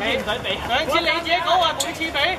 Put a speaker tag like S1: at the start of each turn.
S1: 次唔使俾，上次你自己講話每次俾。